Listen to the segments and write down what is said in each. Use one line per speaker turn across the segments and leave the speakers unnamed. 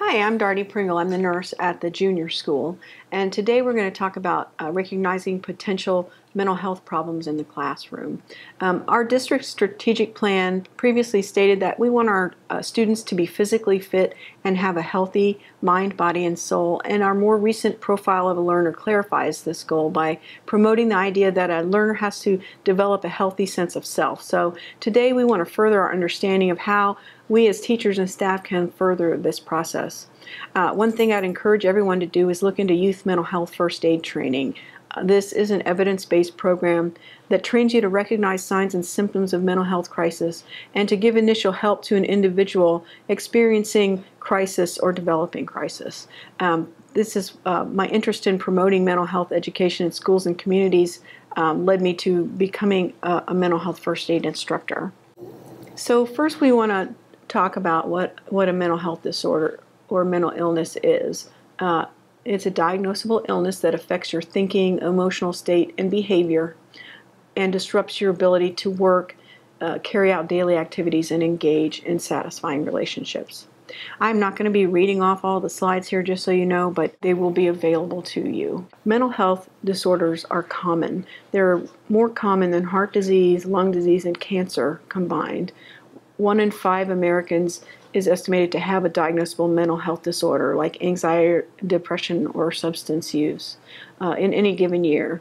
Hi, I'm Dardie Pringle. I'm the nurse at the junior school, and today we're going to talk about uh, recognizing potential mental health problems in the classroom. Um, our district strategic plan previously stated that we want our uh, students to be physically fit and have a healthy mind, body, and soul, and our more recent profile of a learner clarifies this goal by promoting the idea that a learner has to develop a healthy sense of self. So today we want to further our understanding of how we as teachers and staff can further this process. Uh, one thing I'd encourage everyone to do is look into youth mental health first aid training. Uh, this is an evidence-based program that trains you to recognize signs and symptoms of mental health crisis and to give initial help to an individual experiencing crisis or developing crisis. Um, this is uh, my interest in promoting mental health education in schools and communities um, led me to becoming a, a mental health first aid instructor. So first we want to talk about what, what a mental health disorder or mental illness is. Uh, it's a diagnosable illness that affects your thinking, emotional state, and behavior and disrupts your ability to work, uh, carry out daily activities, and engage in satisfying relationships. I'm not going to be reading off all the slides here just so you know, but they will be available to you. Mental health disorders are common. They're more common than heart disease, lung disease, and cancer combined one in five Americans is estimated to have a diagnosable mental health disorder like anxiety, depression, or substance use uh, in any given year.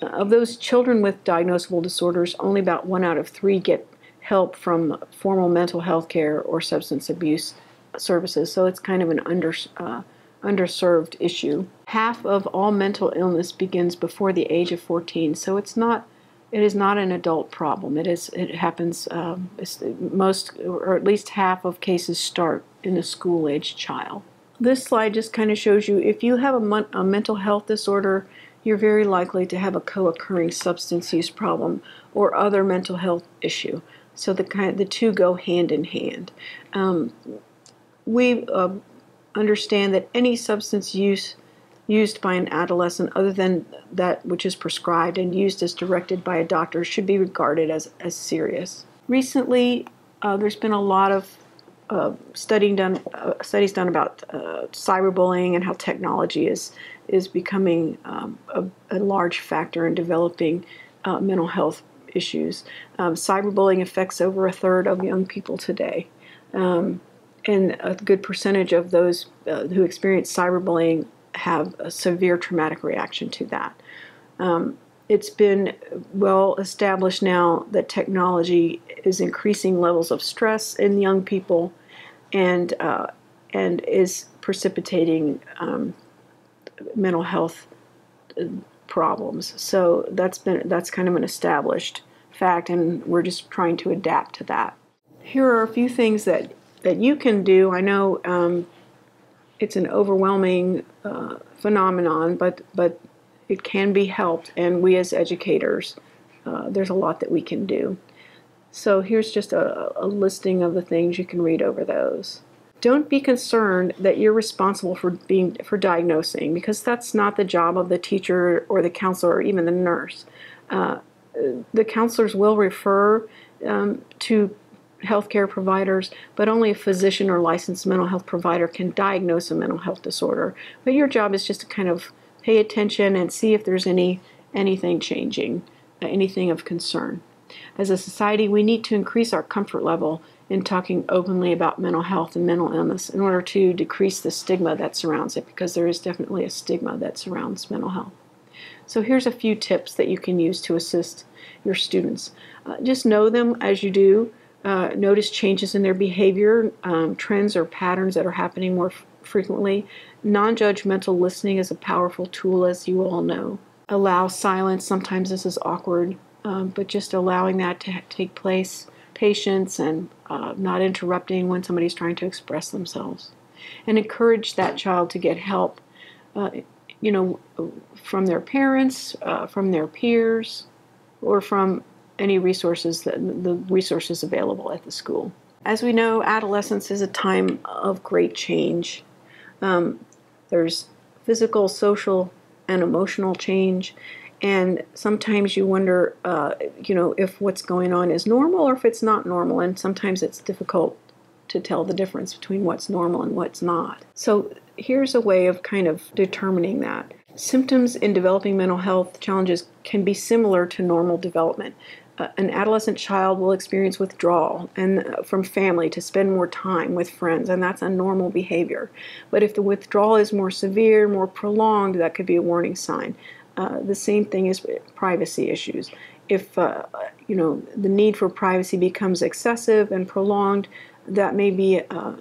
Uh, of those children with diagnosable disorders, only about one out of three get help from formal mental health care or substance abuse services, so it's kind of an under, uh, underserved issue. Half of all mental illness begins before the age of 14, so it's not it is not an adult problem. It is. It happens. Um, most, or at least half of cases start in a school-age child. This slide just kind of shows you if you have a, a mental health disorder, you're very likely to have a co-occurring substance use problem or other mental health issue. So the kind, the two go hand in hand. Um, we uh, understand that any substance use used by an adolescent other than that which is prescribed and used as directed by a doctor should be regarded as, as serious. Recently, uh, there's been a lot of uh, studying done, uh, studies done about uh, cyberbullying and how technology is is becoming um, a, a, large factor in developing uh, mental health issues. Um, cyberbullying affects over a third of young people today. Um, and a good percentage of those uh, who experience cyberbullying have a severe traumatic reaction to that. Um, it's been well established now that technology is increasing levels of stress in young people and uh, and is precipitating um, mental health uh, problems. So that's been that's kind of an established fact, and we're just trying to adapt to that. Here are a few things that that you can do. I know um, it's an overwhelming uh, phenomenon, but but it can be helped, and we as educators, uh, there's a lot that we can do. So here's just a, a listing of the things you can read over those. Don't be concerned that you're responsible for being for diagnosing because that's not the job of the teacher or the counselor or even the nurse. Uh, the counselors will refer um, to healthcare providers, but only a physician or licensed mental health provider can diagnose a mental health disorder. But your job is just to kind of pay attention and see if there's any anything changing, uh, anything of concern. As a society, we need to increase our comfort level in talking openly about mental health and mental illness in order to decrease the stigma that surrounds it, because there is definitely a stigma that surrounds mental health. So here's a few tips that you can use to assist your students. Uh, just know them as you do uh, notice changes in their behavior, um, trends or patterns that are happening more frequently. Non judgmental listening is a powerful tool, as you all know. Allow silence. Sometimes this is awkward, um, but just allowing that to take place. Patience and uh, not interrupting when somebody's trying to express themselves. And encourage that child to get help, uh, you know, from their parents, uh, from their peers, or from any resources that the resources available at the school. As we know, adolescence is a time of great change. Um, there's physical, social, and emotional change, and sometimes you wonder, uh, you know, if what's going on is normal or if it's not normal, and sometimes it's difficult to tell the difference between what's normal and what's not. So here's a way of kind of determining that. Symptoms in developing mental health challenges can be similar to normal development. An adolescent child will experience withdrawal and uh, from family to spend more time with friends and that's a normal behavior. But if the withdrawal is more severe more prolonged that could be a warning sign. Uh, the same thing is privacy issues. If uh, you know the need for privacy becomes excessive and prolonged that may be uh,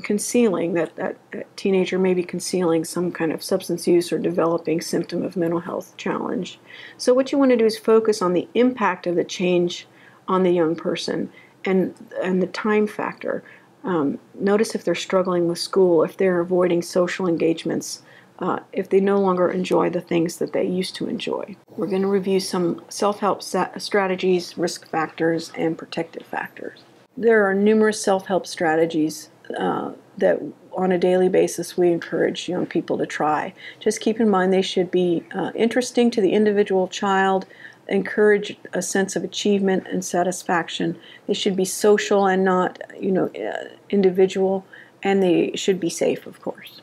concealing that, that, that teenager may be concealing some kind of substance use or developing symptom of mental health challenge. So what you want to do is focus on the impact of the change on the young person and and the time factor. Um, notice if they're struggling with school, if they're avoiding social engagements, uh, if they no longer enjoy the things that they used to enjoy. We're going to review some self-help strategies, risk factors, and protective factors. There are numerous self-help strategies uh, that on a daily basis we encourage young people to try. Just keep in mind they should be uh, interesting to the individual child, encourage a sense of achievement and satisfaction. They should be social and not, you know, uh, individual, and they should be safe, of course.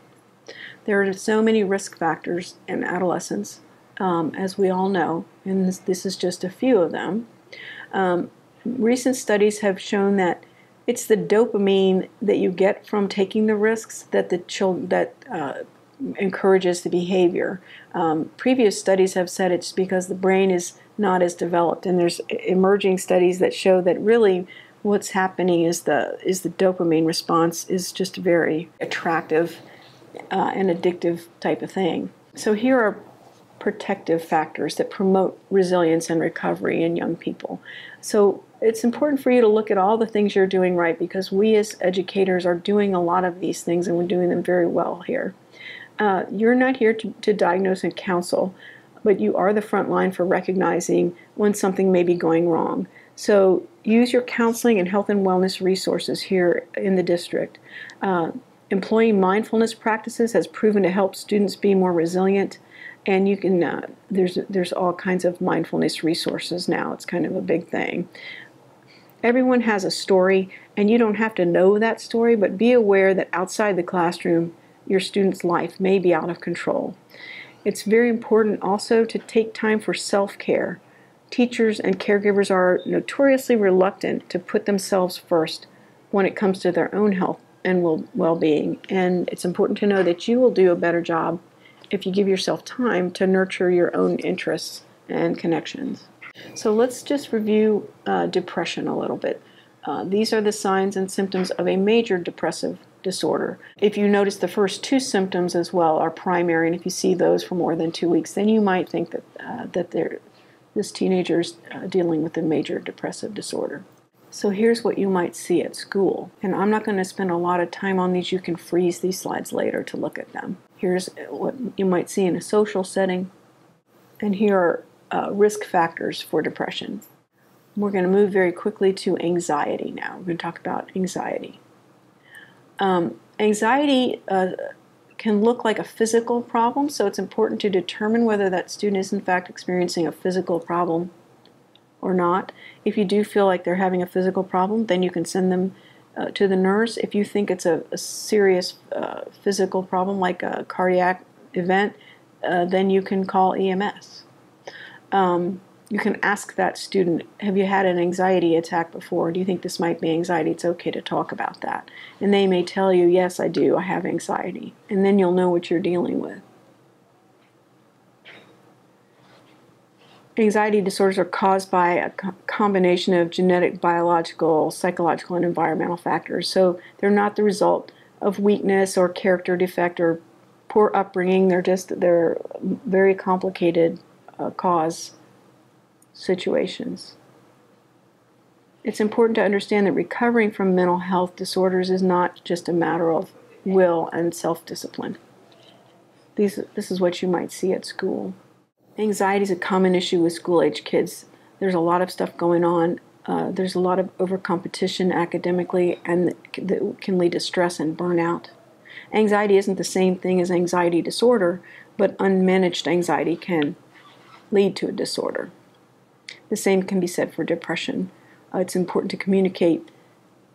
There are so many risk factors in adolescence, um, as we all know, and this, this, is just a few of them. Um, recent studies have shown that it's the dopamine that you get from taking the risks that the that uh, encourages the behavior. Um, previous studies have said it's because the brain is not as developed, and there's emerging studies that show that really what's happening is the is the dopamine response is just a very attractive uh, and addictive type of thing. So here are protective factors that promote resilience and recovery in young people. So it's important for you to look at all the things you're doing right because we as educators are doing a lot of these things and we're doing them very well here. Uh, you're not here to, to diagnose and counsel, but you are the front line for recognizing when something may be going wrong. So use your counseling and health and wellness resources here in the district. Uh, employing mindfulness practices has proven to help students be more resilient and you can uh, there's there's all kinds of mindfulness resources now. It's kind of a big thing. Everyone has a story and you don't have to know that story but be aware that outside the classroom your student's life may be out of control. It's very important also to take time for self-care. Teachers and caregivers are notoriously reluctant to put themselves first when it comes to their own health and well-being. And it's important to know that you will do a better job if you give yourself time to nurture your own interests and connections. So let's just review uh, depression a little bit. Uh, these are the signs and symptoms of a major depressive disorder. If you notice the first two symptoms as well are primary, and if you see those for more than two weeks, then you might think that uh, that this teenager is uh, dealing with a major depressive disorder. So here's what you might see at school. And I'm not going to spend a lot of time on these. You can freeze these slides later to look at them. Here's what you might see in a social setting. And here are uh, risk factors for depression. We're going to move very quickly to anxiety now. We're going to talk about anxiety. Um, anxiety uh, can look like a physical problem, so it's important to determine whether that student is in fact experiencing a physical problem or not. If you do feel like they're having a physical problem, then you can send them uh, to the nurse. If you think it's a, a serious uh, physical problem like a cardiac event, uh, then you can call EMS. Um, you can ask that student, have you had an anxiety attack before? Do you think this might be anxiety? It's okay to talk about that. And they may tell you, yes, I do, I have anxiety. And then you'll know what you're dealing with. Anxiety disorders are caused by a co combination of genetic, biological, psychological, and environmental factors. So they're not the result of weakness or character defect or poor upbringing. They're just they're very complicated uh, cause situations. It's important to understand that recovering from mental health disorders is not just a matter of will and self-discipline. These, this is what you might see at school. Anxiety is a common issue with school age kids. There's a lot of stuff going on. Uh, there's a lot of over competition academically, and that can lead to stress and burnout. Anxiety isn't the same thing as anxiety disorder, but unmanaged anxiety can lead to a disorder. The same can be said for depression. Uh, it's important to communicate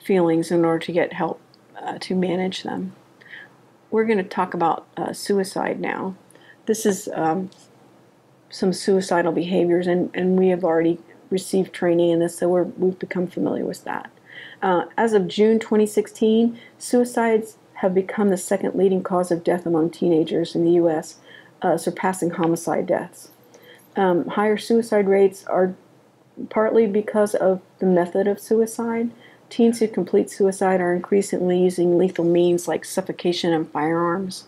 feelings in order to get help uh, to manage them. We're going to talk about uh, suicide now. This is um, some suicidal behaviors, and, and we have already received training in this, so we're, we've become familiar with that. Uh, as of June 2016, suicides have become the second leading cause of death among teenagers in the U.S., uh, surpassing homicide deaths. Um, higher suicide rates are partly because of the method of suicide. Teens who complete suicide are increasingly using lethal means like suffocation and firearms.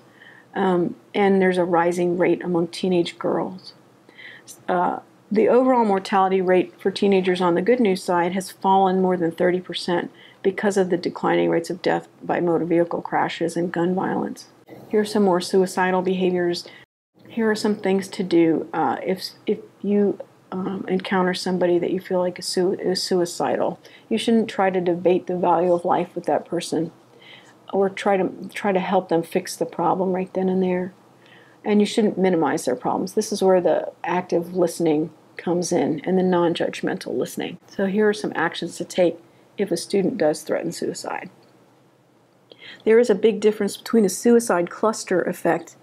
Um, and there's a rising rate among teenage girls. Uh, the overall mortality rate for teenagers on the good news side has fallen more than 30% because of the declining rates of death by motor vehicle crashes and gun violence. Here are some more suicidal behaviors. Here are some things to do uh, if, if you um, encounter somebody that you feel like is, su- is suicidal. You shouldn't try to debate the value of life with that person or try to try to help them fix the problem right then and there. And you shouldn't minimize their problems. This is where the active listening comes in and the non-judgmental listening. So here are some actions to take if a student does threaten suicide. There is a big difference between a suicide cluster effect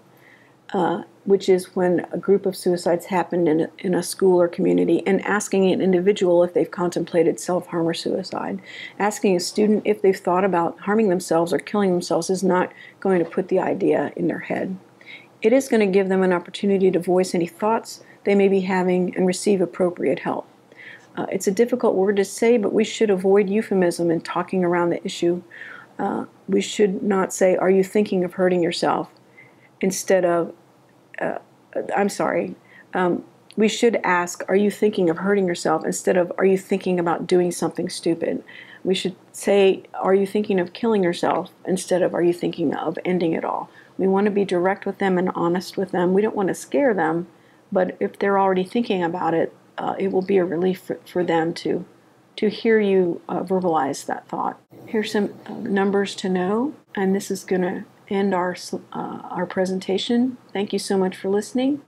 uh, which is when a group of suicides happened in a, in a school or community, and asking an individual if they've contemplated self harm or suicide. Asking a student if they've thought about harming themselves or killing themselves is not going to put the idea in their head. It is going to give them an opportunity to voice any thoughts they may be having and receive appropriate help. Uh, it's a difficult word to say, but we should avoid euphemism in talking around the issue. Uh, we should not say, Are you thinking of hurting yourself? instead of, uh, I'm sorry, um, we should ask, Are you thinking of hurting yourself? instead of, Are you thinking about doing something stupid? We should say, Are you thinking of killing yourself? instead of, Are you thinking of ending it all? We want to be direct with them and honest with them. We don't want to scare them, but if they're already thinking about it, uh, it will be a relief for, for them to to hear you uh, verbalize that thought. Here's some uh, numbers to know, and this is going to end our, uh, our presentation. Thank you so much for listening.